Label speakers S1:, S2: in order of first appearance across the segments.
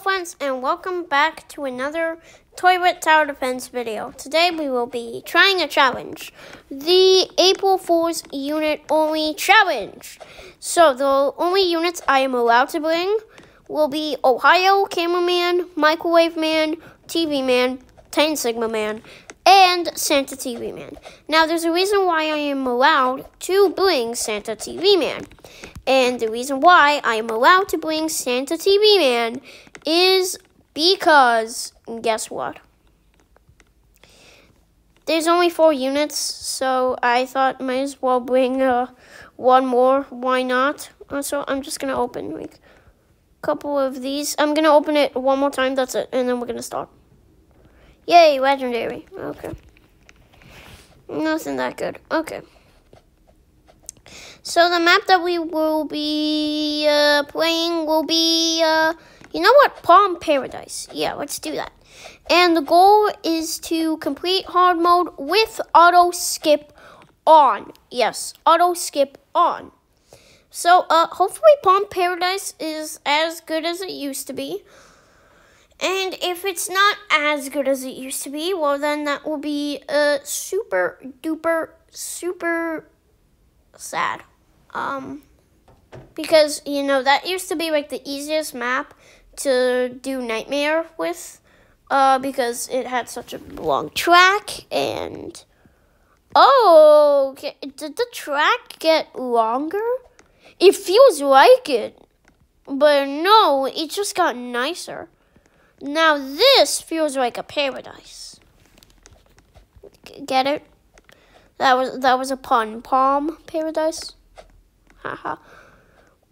S1: friends and welcome back to another Toilet Tower Defense video. Today we will be trying a challenge. The April Fool's unit only challenge. So the only units I am allowed to bring will be Ohio Cameraman, Microwave Man, TV Man, Titan Sigma Man, and Santa TV Man. Now there's a reason why I am allowed to bring Santa TV Man. And the reason why I am allowed to bring Santa TV Man is because, guess what? There's only four units, so I thought might as well bring uh, one more. Why not? So I'm just gonna open like a couple of these. I'm gonna open it one more time. That's it, and then we're gonna start. Yay, legendary. Okay. Nothing that good. Okay. So the map that we will be uh, playing will be, uh, you know what, Palm Paradise. Yeah, let's do that. And the goal is to complete hard mode with auto skip on. Yes, auto skip on. So uh, hopefully Palm Paradise is as good as it used to be. And if it's not as good as it used to be, well then that will be uh, super duper super sad. Um, because, you know, that used to be like the easiest map to do Nightmare with. Uh, because it had such a long track and. Oh, did the track get longer? It feels like it. But no, it just got nicer. Now this feels like a paradise. Get it? That was that was a pun. Palm paradise. Haha.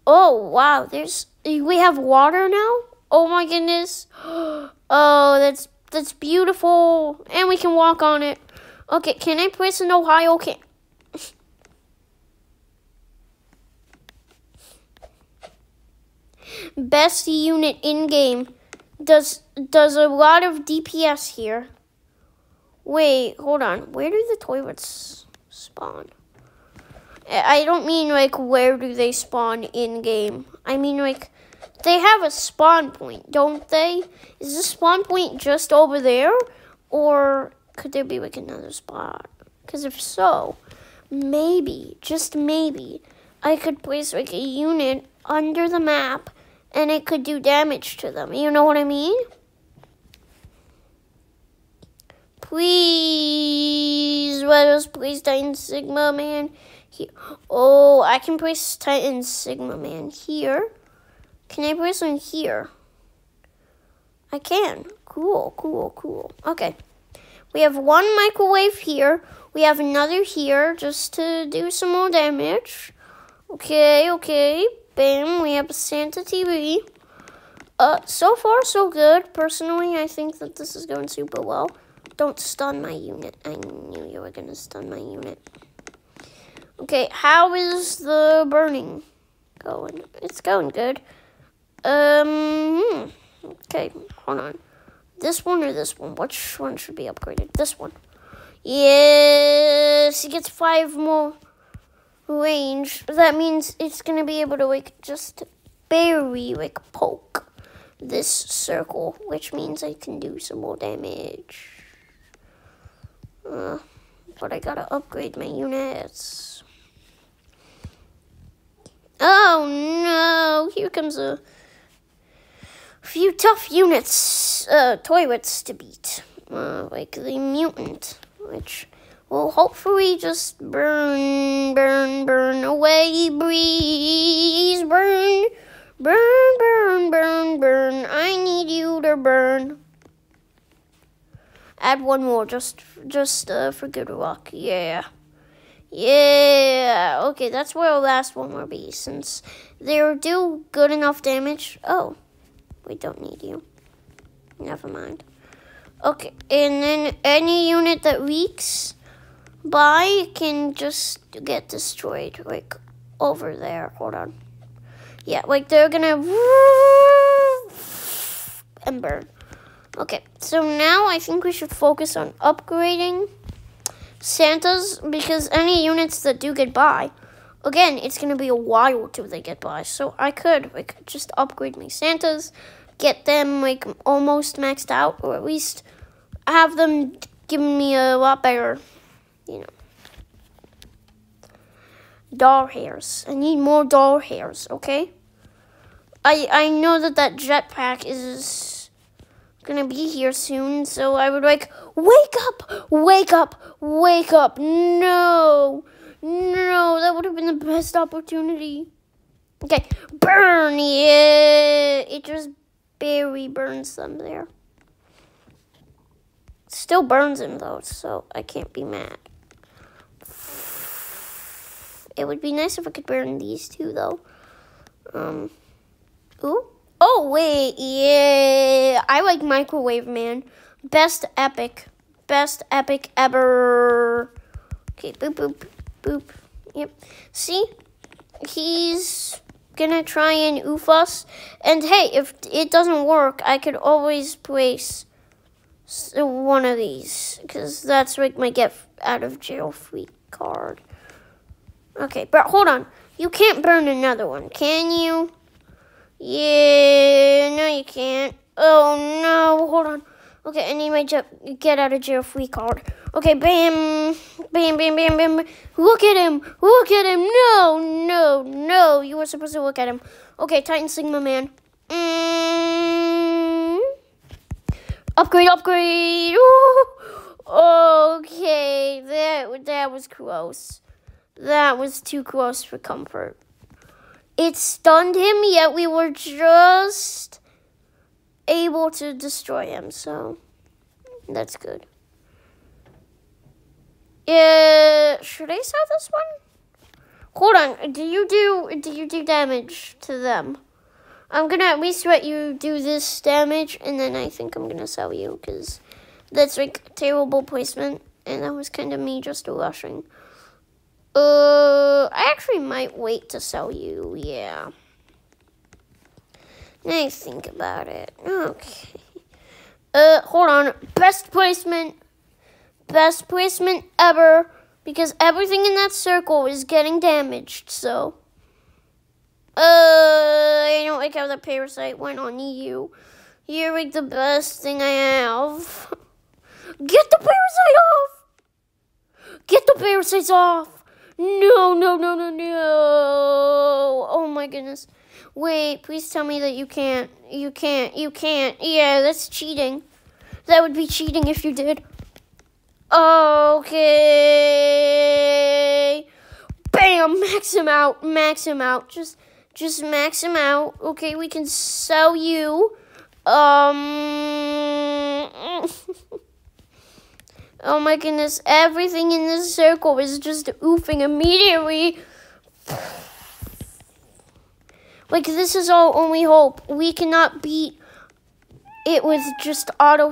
S1: oh wow, there's we have water now. Oh my goodness. Oh, that's that's beautiful, and we can walk on it. Okay, can I place an Ohio? Can. Best unit in game does does a lot of DPS here. Wait, hold on. Where do the toilets spawn? I don't mean like where do they spawn in game. I mean like they have a spawn point, don't they? Is the spawn point just over there? Or could there be like another spot? Because if so, maybe, just maybe, I could place like a unit under the map and it could do damage to them. You know what I mean? Please, let us please Titan Sigma Man here. Oh, I can place Titan Sigma Man here. Can I place one here? I can. Cool, cool, cool. Okay. We have one microwave here. We have another here just to do some more damage. Okay, okay. Bam, we have a Santa TV. Uh, so far, so good. Personally, I think that this is going super well. Don't stun my unit. I knew you were going to stun my unit. Okay, how is the burning going? It's going good. Um, hmm. okay, hold on. This one or this one? Which one should be upgraded? This one. Yes, it gets five more range. That means it's gonna be able to like just barely like poke this circle, which means I can do some more damage. Uh, but I gotta upgrade my units. Oh no, here comes a few tough units, uh, toilets to beat. Uh, like the mutant, which will hopefully just burn, burn, burn away, breeze, burn, burn, burn, burn, burn. I need you to burn. Add one more, just, just uh, for good luck. Yeah. Yeah. Okay, that's where the last one will be, since they do good enough damage. Oh. We don't need you. Never mind. Okay, and then any unit that leaks by can just get destroyed, like over there. Hold on. Yeah, like they're gonna and burn. Okay, so now I think we should focus on upgrading Santas because any units that do get by, again, it's gonna be a while till they get by. So I could like just upgrade my Santas get them like almost maxed out, or at least have them giving me a lot better, you know. Doll hairs. I need more doll hairs, okay? I I know that that jetpack is gonna be here soon, so I would like wake up, wake up, wake up. No, no, that would have been the best opportunity. Okay, burn, yeah. It just barely burns them there. Still burns him though, so I can't be mad. It would be nice if I could burn these two though. Um. Ooh. Oh, wait. Yeah. I like Microwave Man. Best epic. Best epic ever. Okay, boop, boop, boop. Yep. See? He's gonna try and oof us. And hey, if it doesn't work, I could always place one of these. Because that's like my get out of jail free card. Okay, but hold on. You can't burn another one, can you? Yeah, no, you can't. Oh no, hold on. Okay, I need my get out of jail free card. Okay, bam, bam, bam, bam, bam. Look at him, look at him. No, no, no. You were supposed to look at him. Okay, Titan Sigma Man. Mm. Upgrade, upgrade. Ooh. Okay, that that was close. That was too close for comfort. It stunned him, yet we were just able to destroy him, so that's good. Yeah, should I sell this one? Hold on, do you do do you do damage to them? I'm gonna at least let you do this damage, and then I think I'm gonna sell you because that's like terrible placement, and that was kind of me just rushing. Uh, I actually might wait to sell you, yeah. I think about it. Okay. Uh, hold on. Best placement. Best placement ever. Because everything in that circle is getting damaged, so. Uh, I don't like how the parasite went on you. You're like the best thing I have. Get the parasite off! Get the parasites off! No, no, no, no, no. Oh my goodness. Wait, please tell me that you can't. You can't. You can't. Yeah, that's cheating. That would be cheating if you did. Okay. Bam, max him out. Max him out. Just just max him out. Okay, we can sell you. Um Oh my goodness, everything in this circle is just oofing immediately. Like, this is our only hope. We cannot beat it with just auto.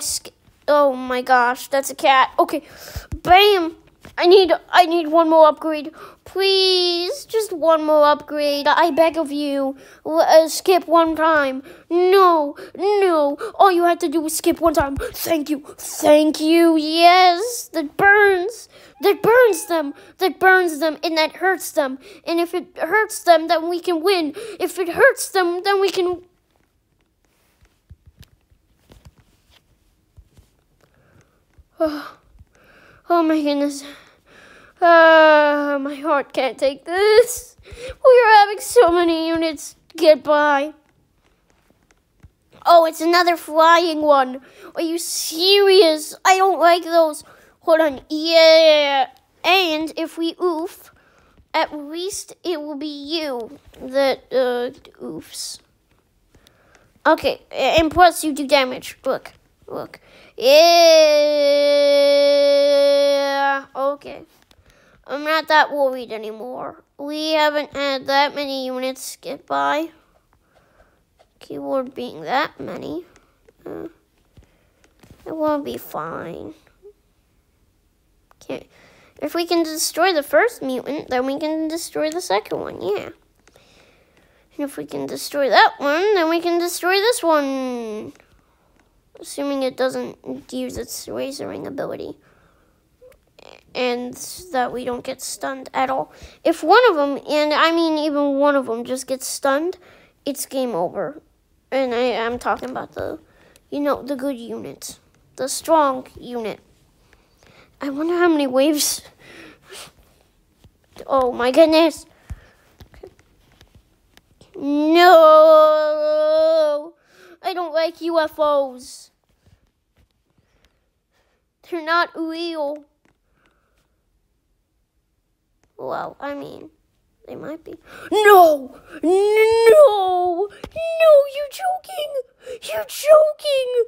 S1: Oh my gosh, that's a cat. Okay, bam. I need I need one more upgrade. Please, just one more upgrade. I beg of you. Uh, skip one time. No, no. All you had to do was skip one time. Thank you. Thank you. Yes, that burns. That burns them. That burns them and that hurts them. And if it hurts them, then we can win. If it hurts them, then we can Oh, oh my goodness. Uh, my heart can't take this. We are having so many units get by. Oh, it's another flying one. Are you serious? I don't like those. Hold on. Yeah. And if we oof, at least it will be you that uh, oofs. Okay, and plus you do damage. Look, look. Yeah. Okay. I'm not that worried anymore. We haven't had that many units get by. Keyword being that many. Uh, it won't be fine. Okay. If we can destroy the first mutant, then we can destroy the second one, yeah. And if we can destroy that one, then we can destroy this one. Assuming it doesn't use its Razor ability and that we don't get stunned at all. If one of them, and I mean even one of them, just gets stunned, it's game over. And I am talking about the, you know, the good unit, the strong unit. I wonder how many waves. Oh my goodness. No, I don't like UFOs. They're not real. Well, I mean, they might be. No! No! No, you're joking! You're joking!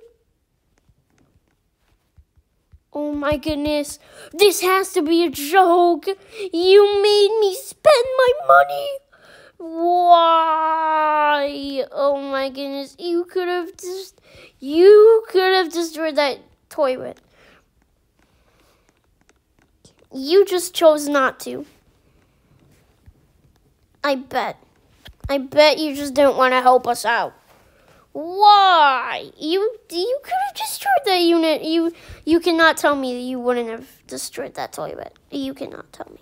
S1: Oh my goodness. This has to be a joke. You made me spend my money. Why? Oh my goodness. You could have just you could have destroyed that toy with. You just chose not to. I bet. I bet you just didn't want to help us out. Why? You you could have destroyed that unit. You you cannot tell me that you wouldn't have destroyed that toy. toilet. You cannot tell me.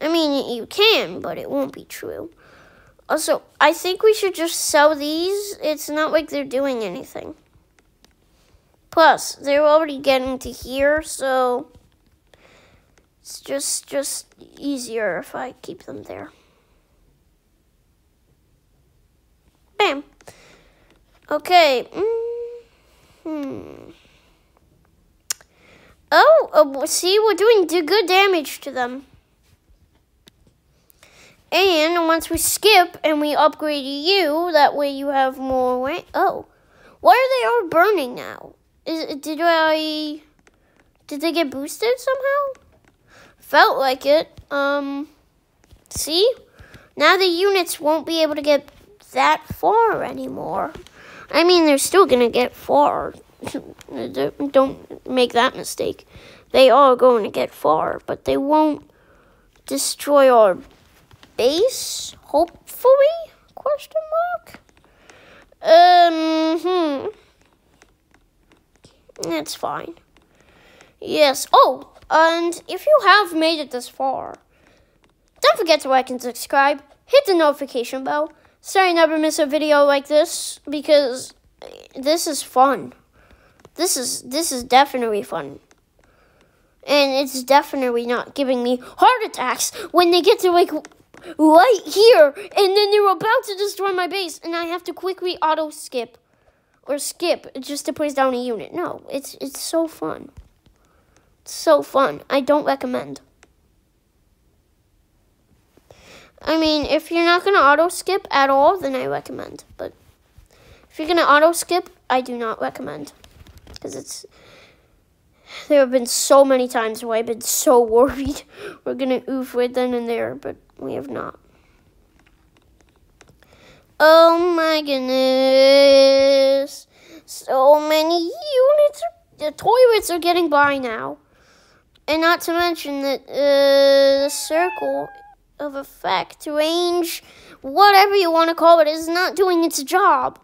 S1: I mean, you can, but it won't be true. Also, I think we should just sell these. It's not like they're doing anything. Plus, they're already getting to here, so it's just just easier if I keep them there. Bam. Okay. hmm. Oh, uh, see, we're doing good damage to them. And once we skip and we upgrade you, that way you have more rank. Oh, why are they all burning now? Is did I did they get boosted somehow? Felt like it. Um, see? Now the units won't be able to get that far anymore. I mean, they're still going to get far. Don't make that mistake. They are going to get far, but they won't destroy our base, hopefully? Question mark? Um, hmm. That's fine. Yes. Oh, and if you have made it this far, don't forget to like and subscribe. Hit the notification bell so you never miss a video like this because this is fun. This is this is definitely fun. And it's definitely not giving me heart attacks when they get to like right here and then they're about to destroy my base and I have to quickly auto skip or skip just to place down a unit. No, it's it's so fun so fun. I don't recommend. I mean, if you're not going to auto skip at all, then I recommend. But if you're going to auto skip, I do not recommend. Because it's. There have been so many times where I've been so worried we're going to oof right then and there, but we have not. Oh my goodness. So many units. The toilets are getting by now. And not to mention that uh, the circle of effect, range, whatever you want to call it, is not doing its job.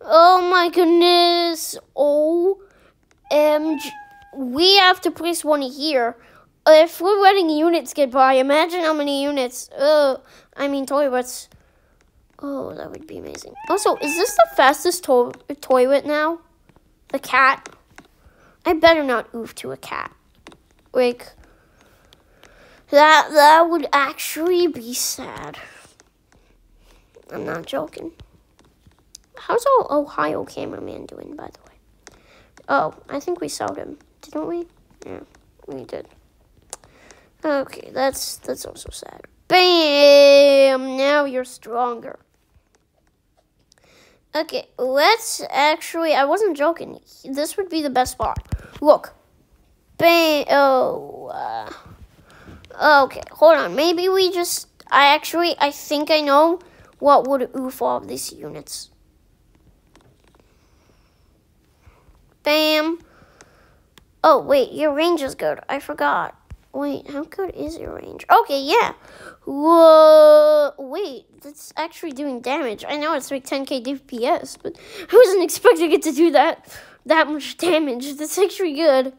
S1: Oh my goodness. OMG. We have to place one here. If we're letting units get by, imagine how many units. Uh, I mean, toilets. Oh, that would be amazing. Also, is this the fastest to toilet now? The cat? I better not oof to a cat. Like that that would actually be sad. I'm not joking. How's our Ohio cameraman doing, by the way? Oh, I think we sold him, didn't we? Yeah, we did. Okay, that's that's also sad. Bam! Now you're stronger. Okay, let's actually. I wasn't joking. This would be the best spot. Look, Bang. Oh. Uh, okay, hold on. Maybe we just. I actually. I think I know what would oof all of these units. Bam. Oh, wait. Your range is good. I forgot. Wait, how good is your range? Okay, yeah. Whoa. Wait, that's actually doing damage. I know it's like 10k DPS, but I wasn't expecting it to do that that much damage. That's actually good.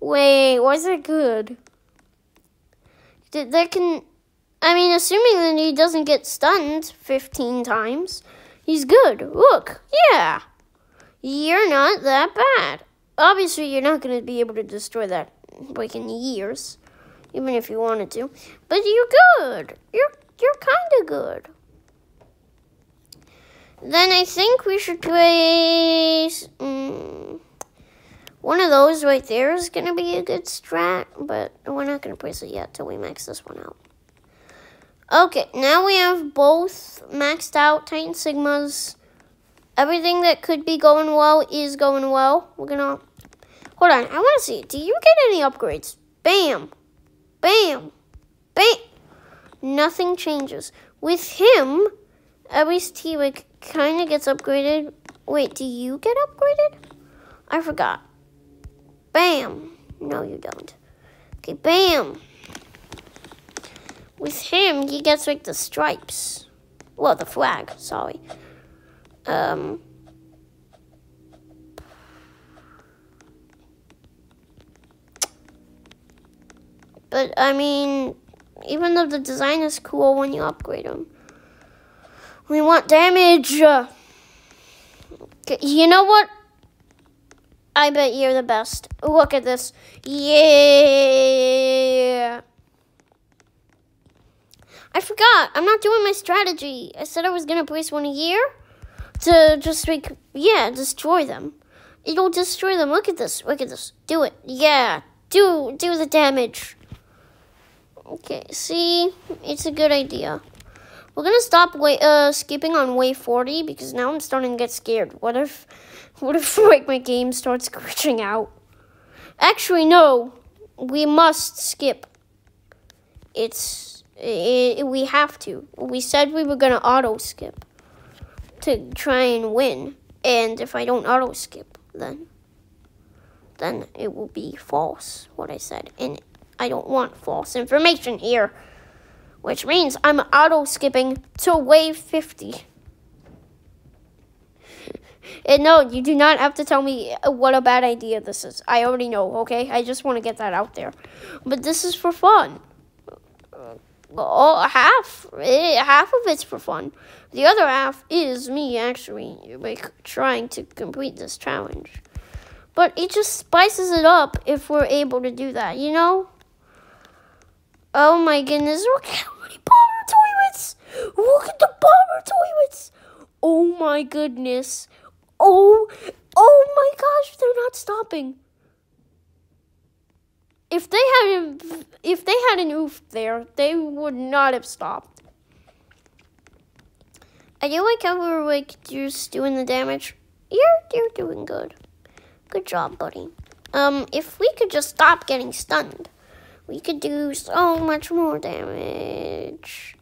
S1: Wait, was it good? That can, I mean, assuming that he doesn't get stunned 15 times, He's good. Look, yeah. You're not that bad. Obviously, you're not going to be able to destroy that like in years, even if you wanted to. But you're good. You're you're kind of good. Then I think we should place mm, one of those right there is going to be a good strat, but we're not going to place it yet till we max this one out. Okay, now we have both maxed out Titan Sigmas. Everything that could be going well is going well. We're going to... Hold on, I want to see. Do you get any upgrades? Bam. Bam. Bam. Nothing changes. With him, at least he like kind of gets upgraded. Wait, do you get upgraded? I forgot. Bam. No, you don't. Okay, bam. With him, he gets like the stripes. Well, the flag, sorry. Um. But, I mean, even though the design is cool when you upgrade them, we want damage. You know what? I bet you're the best. Look at this. Yeah. I forgot. I'm not doing my strategy. I said I was going to place one year to just like, yeah, destroy them. It'll destroy them. Look at this. Look at this. Do it. Yeah. Do do the damage. Okay, see? It's a good idea. We're gonna stop way, uh, skipping on wave 40 because now I'm starting to get scared. What if, what if like my game starts glitching out? Actually, no. We must skip. It's it, we have to. We said we were to auto skip to try and win. And if I don't auto skip, then then it will be false what I said. And I don't want false information here. Which means I'm auto skipping to wave 50. And no, you do not have to tell me what a bad idea this is. I already know, okay? I just want to get that out there. But this is for fun well, half eh, half of it's for fun. The other half is me actually like trying to complete this challenge. But it just spices it up if we're able to do that, you know? Oh my goodness, look how many bomber toilets! Look at the bomber toilets! Oh my goodness. Oh, oh my gosh, they're not stopping if they hadn't, if they had an oof there, they would not have stopped. I do like how we're like just doing the damage. You're you're doing good. Good job, buddy. Um, if we could just stop getting stunned, we could do so much more damage.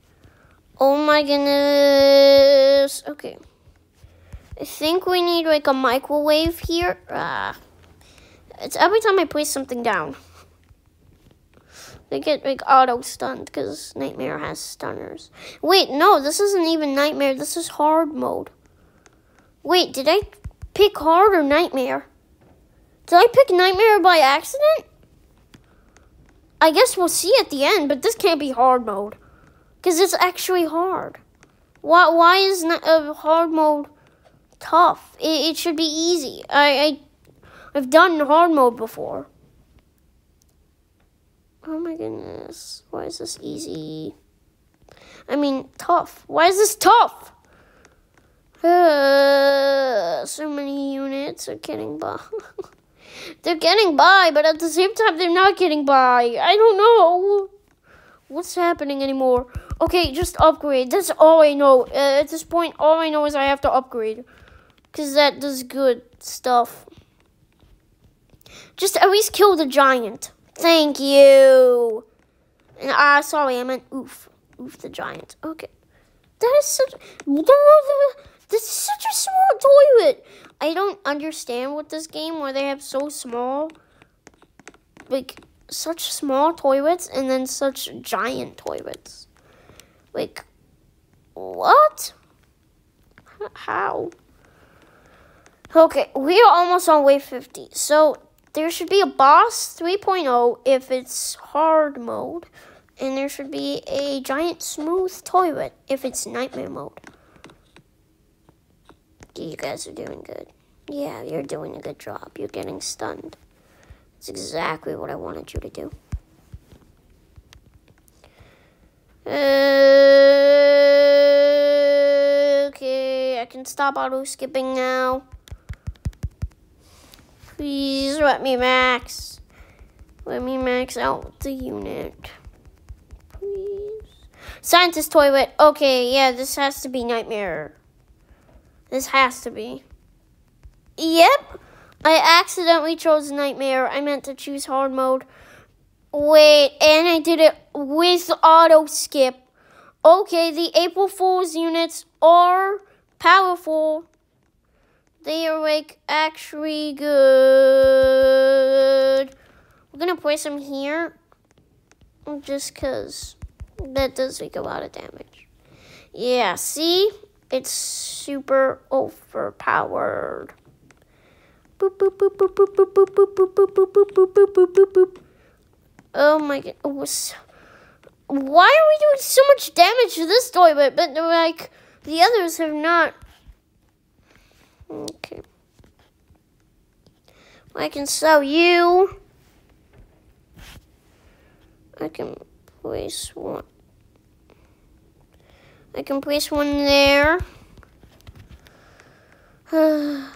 S1: Oh my goodness. Okay. I think we need like a microwave here. Ah. It's every time I place something down. They get like auto stunned because Nightmare has stunners. Wait, no, this isn't even Nightmare. This is hard mode. Wait, did I pick hard or Nightmare? Did I pick Nightmare by accident? I guess we'll see at the end, but this can't be hard mode. Because it's actually hard. Why, why is uh, hard mode tough? It, it should be easy. I, I, I've done hard mode before. Oh my goodness. Why is this easy? I mean, tough. Why is this tough? Uh, so many units are getting by. they're getting by, but at the same time, they're not getting by. I don't know what's happening anymore. Okay, just upgrade. That's all I know. Uh, at this point, all I know is I have to upgrade. Because that does good stuff. Just at least kill the giant. Thank you. And ah, uh, sorry, I meant oof. Oof the giant. Okay. That is such this is such a small toilet. I don't understand what this game where they have so small like such small toilets and then such giant toilets. Like what? How? Okay, we are almost on wave 50. So there should be a boss 3.0 if it's hard mode, and there should be a giant smooth toilet if it's nightmare mode. you guys are doing good. Yeah, you're doing a good job. You're getting stunned. It's exactly what I wanted you to do. okay, I can stop auto skipping now. Please let me max. Let me max out the unit. Please. Scientist toilet. Okay, yeah, this has to be nightmare. This has to be. Yep. I accidentally chose nightmare. I meant to choose hard mode. Wait, and I did it with auto skip. Okay, the April Fool's units are powerful. They are like actually good. We're gonna place them here just because that does make a lot of damage. Yeah, see? It's super overpowered. Oh my god. Why are we doing so much damage to this toilet, but like the others have not? Okay. I can sell you. I can place one. I can place one there. okay,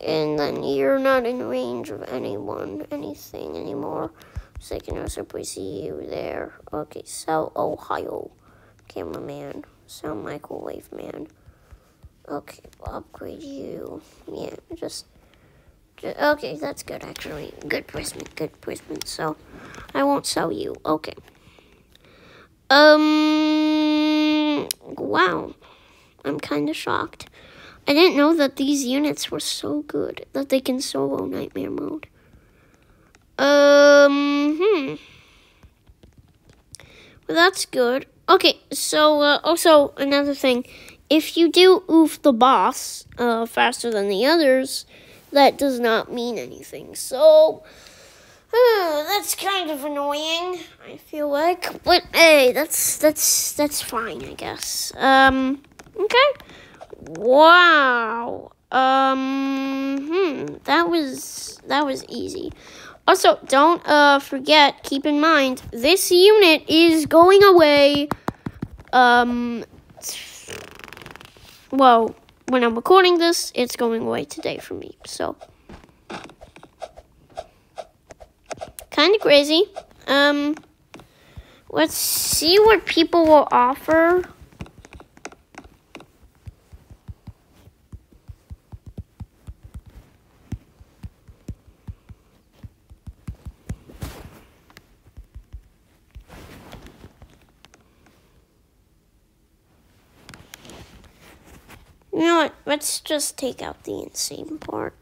S1: and then you're not in range of anyone, anything anymore. So I can also place you there. Okay, sell Ohio. Cameraman. Sell microwave man. Okay, we'll upgrade you. Yeah, just, just, okay, that's good actually. Good placement, good placement. So I won't sell you. Okay. Um wow. I'm kind of shocked. I didn't know that these units were so good that they can solo nightmare mode. Um hmm. Well, that's good. Okay, so uh, also another thing if you do oof the boss uh, faster than the others, that does not mean anything. So, uh, that's kind of annoying. I feel like, but hey, that's that's that's fine, I guess. Um, okay. Wow. Um, hmm, that was that was easy. Also, don't uh forget. Keep in mind, this unit is going away. Um well, when I'm recording this, it's going away today for me. So, kind of crazy. Um, let's see what people will offer. You know what? Let's just take out the insane part.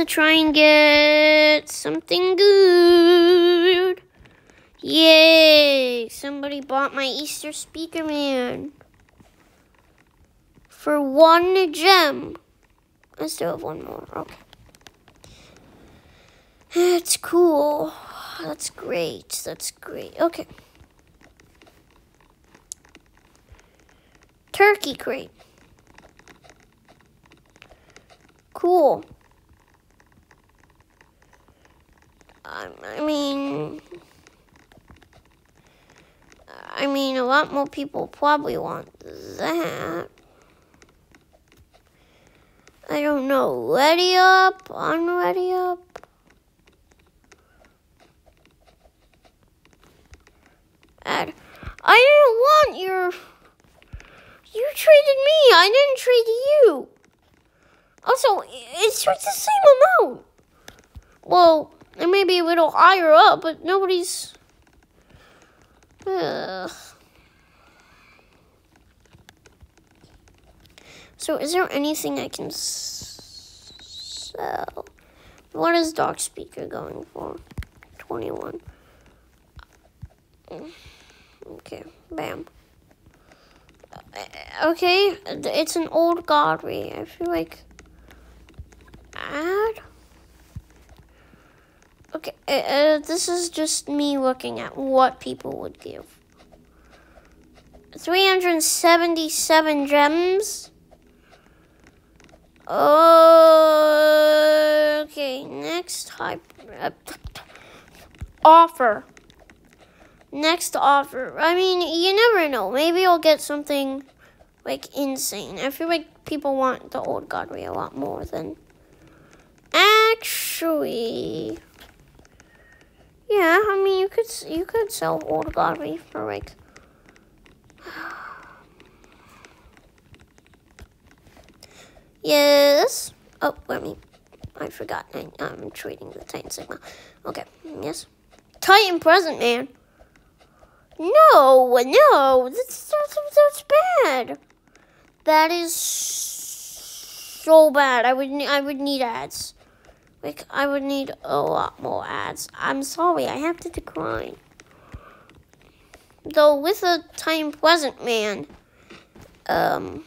S1: To try and get something good. Yay! Somebody bought my Easter Speaker Man. For one gem. I still have one more. Okay. That's cool. That's great. That's great. Okay. Turkey crate. Cool. Um, I mean, I mean, a lot more people probably want that. I don't know. Ready up, unready up. Add. I didn't want your. You traded me. I didn't trade you. Also, it's just the same amount. Well, and maybe a little higher up, but nobody's. Ugh. So, is there anything I can sell? What is Dark Speaker going for? 21. Mm, okay, bam. Uh, okay, it's an old godry. I feel like. Add? Okay, uh, uh, this is just me looking at what people would give. 377 gems. Okay, next type. Uh, offer. Next offer. I mean, you never know. Maybe I'll get something like insane. I feel like people want the old Godry a lot more than actually. Yeah, I mean, you could you could sell old Godry for like. yes. Oh, let me. I forgot. I, I'm trading the Titan Sigma. Okay. Yes. Titan present, man. No, no, that's, that's, that's bad. That is so bad. I would I would need ads. Like I would need a lot more ads. I'm sorry, I have to decline. Though with a time present man, um,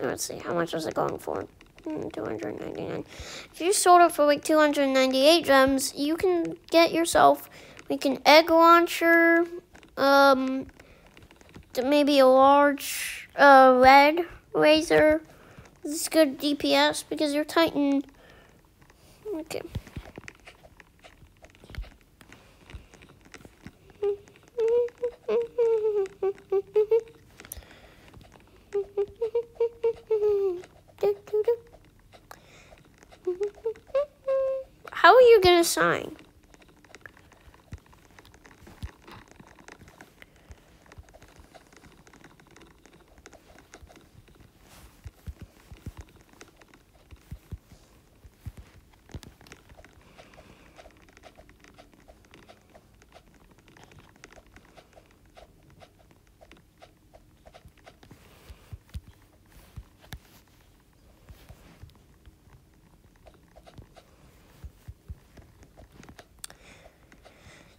S1: let's see, how much was it going for? Hmm, 299. If you sold it for like 298 gems, you can get yourself like an egg launcher, um, maybe a large uh, red razor. This is good DPS because your Titan. Okay. How are you to sign?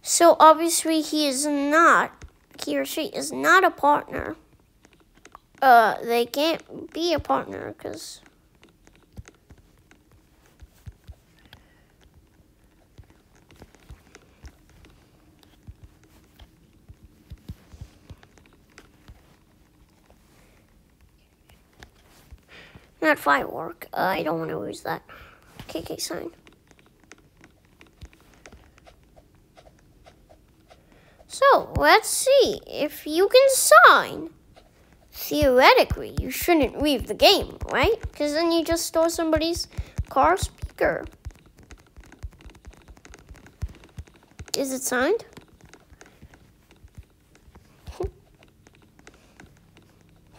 S1: So obviously he is not, he or she is not a partner. Uh, they can't be a partner because Not firework. Uh, I don't want to lose that. KK sign. Let's see. If you can sign, theoretically, you shouldn't leave the game, right? Because then you just stole somebody's car speaker. Is it signed?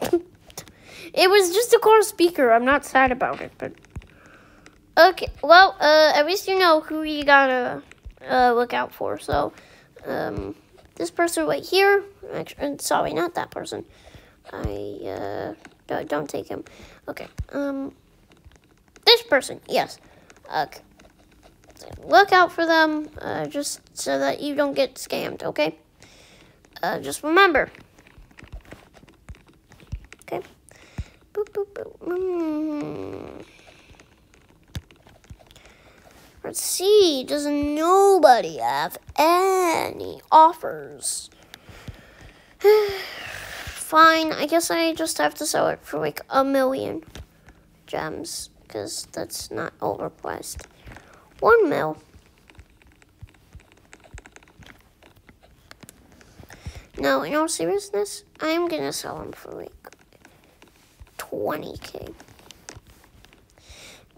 S1: it was just a car speaker. I'm not sad about it, but... Okay, well, uh, at least you know who you gotta uh, look out for, so... Um, this person right here, actually, sorry, not that person. I, uh, don't, don't take him. Okay, um, this person, yes. Okay. Look out for them, uh, just so that you don't get scammed, okay? Uh, just remember. Okay. Boop, boop, boop. Mm. Let's see, does nobody have any offers? Fine, I guess I just have to sell it for like a million gems because that's not overpriced. One mil. No, in all seriousness, I'm gonna sell them for like 20k.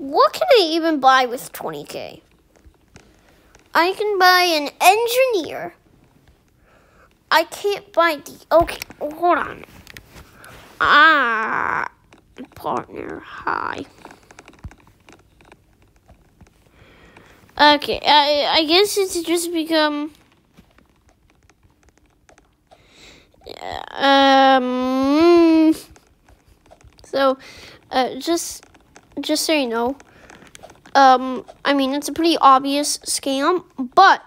S1: What can I even buy with 20k? I can buy an engineer. I can't buy the. Okay, hold on. Ah, partner, hi. Okay, I, I guess it's just become. Um. So, Uh, just, just so you know. Um, I mean, it's a pretty obvious scam, but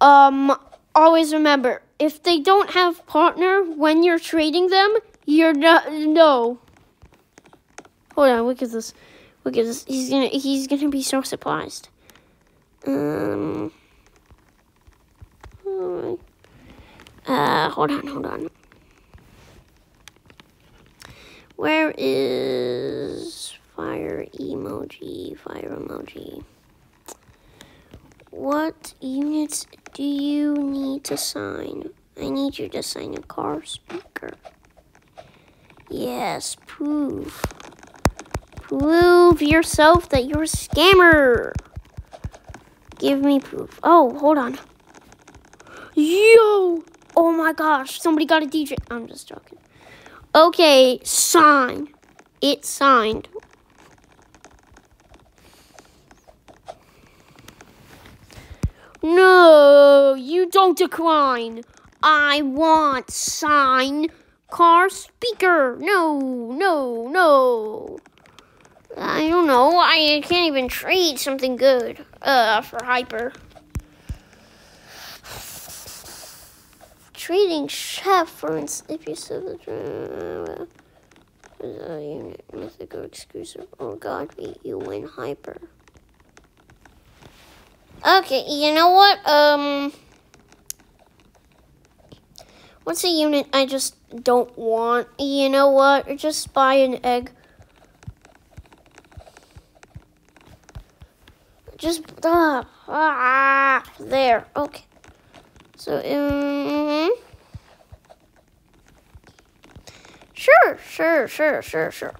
S1: um, always remember if they don't have partner when you're trading them, you're not no. Hold on, look at this. Look at this. He's gonna he's gonna be so surprised. Um. Uh, hold on, hold on. Where is fire emoji? Fire emoji. What units do you need to sign? I need you to sign a car speaker. Yes, prove. Prove yourself that you're a scammer. Give me proof. Oh, hold on. Yo! Oh my gosh, somebody got a DJ. I'm just joking. Okay, sign. It's signed. No, you don't decline. I want sign car speaker. No, no, no. I don't know. I can't even trade something good uh, for hyper. Trading chef, for if you said the uh, unit mythical exclusive. Oh god, beat you win hyper. Okay, you know what? Um, what's a unit I just don't want? You know what? Just buy an egg. Just uh, ah, there. Okay. So, um, sure, sure, sure, sure, sure.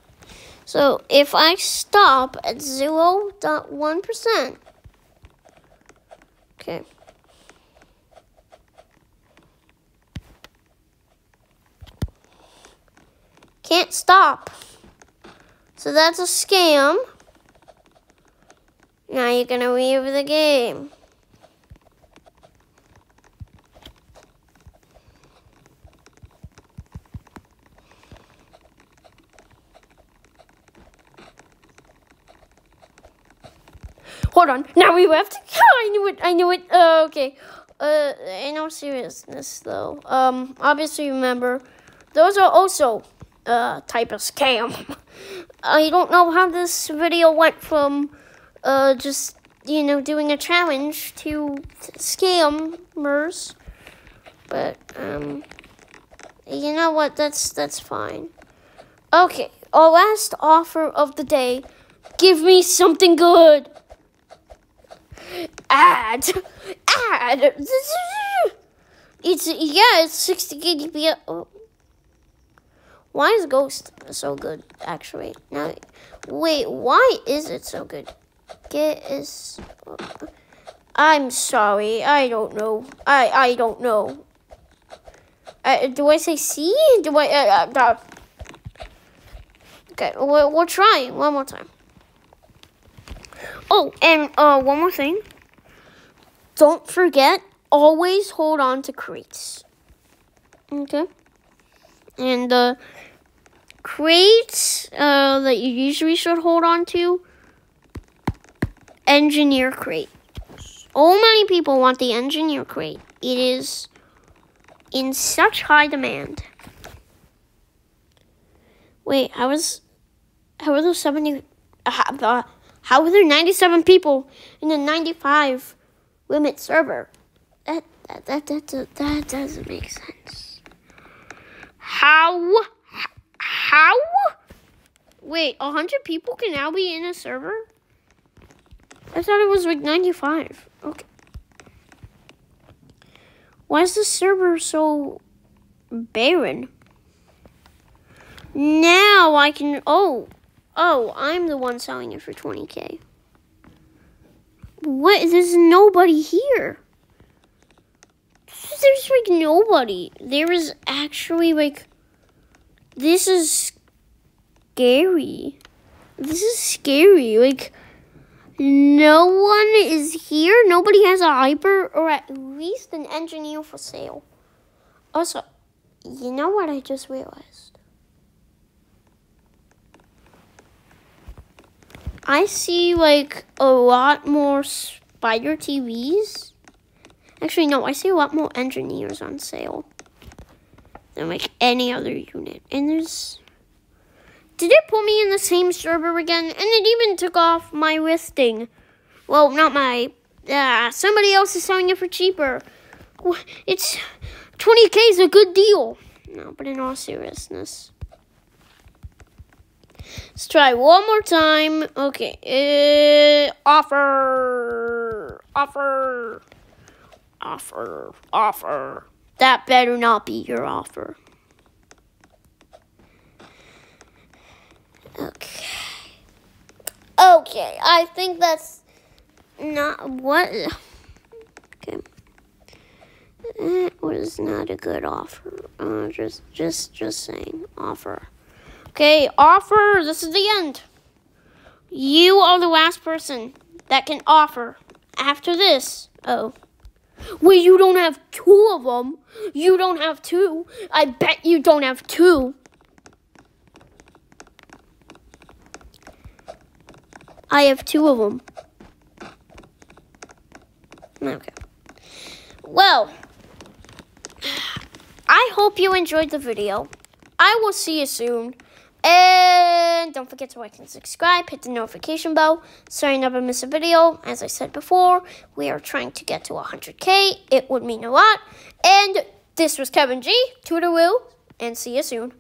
S1: So, if I stop at 0.1%, okay. Can't stop. So that's a scam. Now you're gonna leave the game. Hold on. Now we have left. I knew it. I knew it. Uh, okay. Uh, in all seriousness, though, um, obviously remember, those are also uh type of scam. I don't know how this video went from uh just you know doing a challenge to scammers, but um, you know what? That's that's fine. Okay, our last offer of the day. Give me something good ad, ad. It's yeah, it's 60 KDP. Oh. Why is Ghost so good? Actually, now, wait, why is it so good? Get is. I'm sorry, I don't know. I I don't know. Uh, do I say C? Do I? Uh, uh, uh. okay, we'll, we'll try one more time. Oh, and uh, one more thing. Don't forget, always hold on to crates. Okay? And the uh, crates uh, that you usually should hold on to, engineer crate. So many people want the engineer crate. It is in such high demand. Wait, how was how are those 70 uh, how are there 97 people in a 95 limit server? That that that that, that doesn't make sense. How? How? Wait, 100 people can now be in a server? I thought it was like 95. Okay. Why is the server so barren? Now I can. Oh, Oh, I'm the one selling it for 20k. What? There's nobody here. There's like nobody. There is actually like. This is scary. This is scary. Like, no one is here. Nobody has a hyper or at least an engineer for sale. Also, you know what I just realized? I see like a lot more spider TVs. Actually, no, I see a lot more engineers on sale than like any other unit. And there's. Did it put me in the same server again? And it even took off my listing. Well, not my. Uh, somebody else is selling it for cheaper. It's 20k is a good deal. No, but in all seriousness. Let's try one more time. Okay. Uh, offer. Offer. Offer. Offer. That better not be your offer. Okay. Okay, I think that's not what. Okay. That was not a good offer. Uh, just, just, just saying. Offer. Okay, offer. This is the end. You are the last person that can offer after this. Oh. Well, you don't have two of them. You don't have two. I bet you don't have two. I have two of them. Okay. Well, I hope you enjoyed the video. I will see you soon. And don't forget to like and subscribe, hit the notification bell so you never miss a video. As I said before, we are trying to get to 100k. It would mean a lot. And this was Kevin G, Twitter Will, and see you soon.